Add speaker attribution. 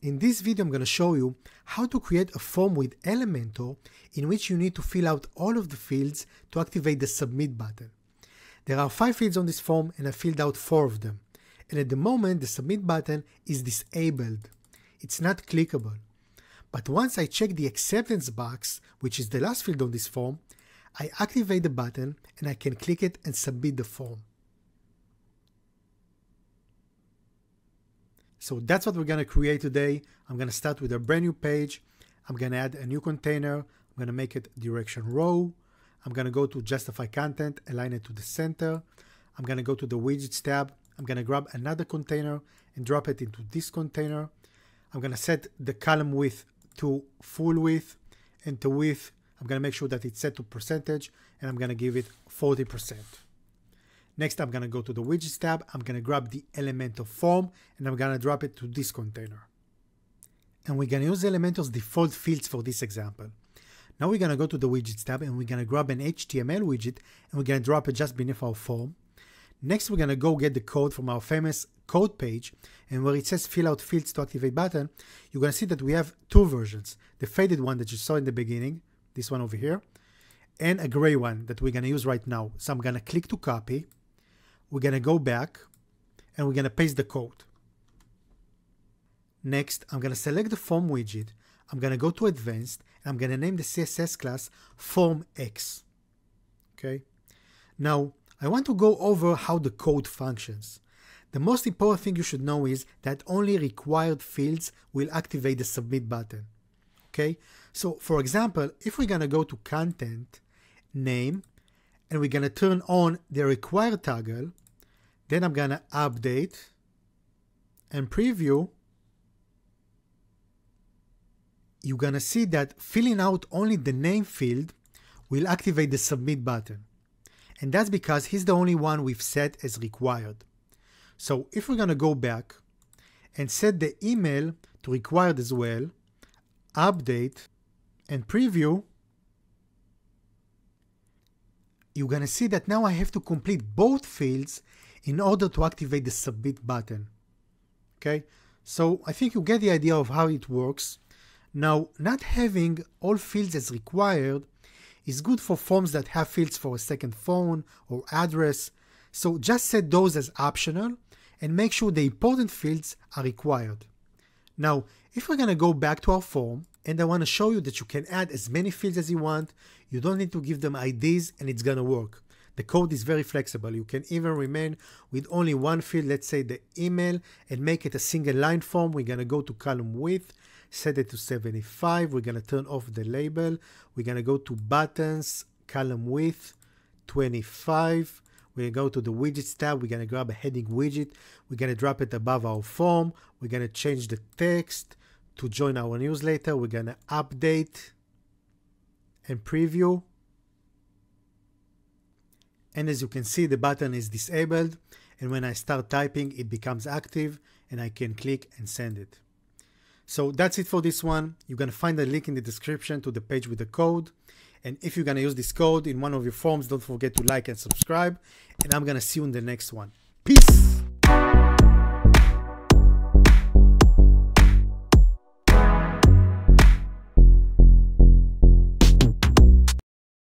Speaker 1: In this video I'm going to show you how to create a form with Elementor in which you need to fill out all of the fields to activate the submit button. There are five fields on this form and I filled out four of them. And at the moment the submit button is disabled. It's not clickable. But once I check the acceptance box, which is the last field on this form, I activate the button and I can click it and submit the form. So that's what we're going to create today. I'm going to start with a brand new page. I'm going to add a new container. I'm going to make it direction row. I'm going to go to justify content, align it to the center. I'm going to go to the widgets tab. I'm going to grab another container and drop it into this container. I'm going to set the column width to full width and to width. I'm going to make sure that it's set to percentage and I'm going to give it 40%. Next, I'm going to go to the widgets tab. I'm going to grab the Elementor form and I'm going to drop it to this container. And we're going to use Elementor's default fields for this example. Now we're going to go to the widgets tab and we're going to grab an HTML widget and we're going to drop it just beneath our form. Next, we're going to go get the code from our famous code page and where it says fill out fields to activate button, you're going to see that we have two versions. The faded one that you saw in the beginning, this one over here, and a gray one that we're going to use right now. So I'm going to click to copy we're going to go back and we're going to paste the code. Next, I'm going to select the form widget. I'm going to go to advanced and I'm going to name the CSS class form X. Okay. Now, I want to go over how the code functions. The most important thing you should know is that only required fields will activate the submit button. Okay. So for example, if we're going to go to content, name, and we're going to turn on the required toggle. Then I'm going to update and preview. You're going to see that filling out only the name field will activate the submit button. And that's because he's the only one we've set as required. So if we're going to go back and set the email to required as well, update and preview, you're to see that now I have to complete both fields in order to activate the submit button. Okay, so I think you get the idea of how it works. Now, not having all fields as required is good for forms that have fields for a second phone or address, so just set those as optional and make sure the important fields are required. Now, if we're to go back to our form, and I want to show you that you can add as many fields as you want. You don't need to give them IDs and it's going to work. The code is very flexible. You can even remain with only one field, let's say the email, and make it a single line form. We're going to go to column width, set it to 75. We're going to turn off the label. We're going to go to buttons, column width, 25. We're to go to the widgets tab. We're going to grab a heading widget. We're going to drop it above our form. We're going to change the text to join our newsletter, we're going to update and preview. And as you can see, the button is disabled. And when I start typing, it becomes active and I can click and send it. So that's it for this one. You're going to find a link in the description to the page with the code. And if you're going to use this code in one of your forms, don't forget to like and subscribe. And I'm going to see you in the next one. Peace.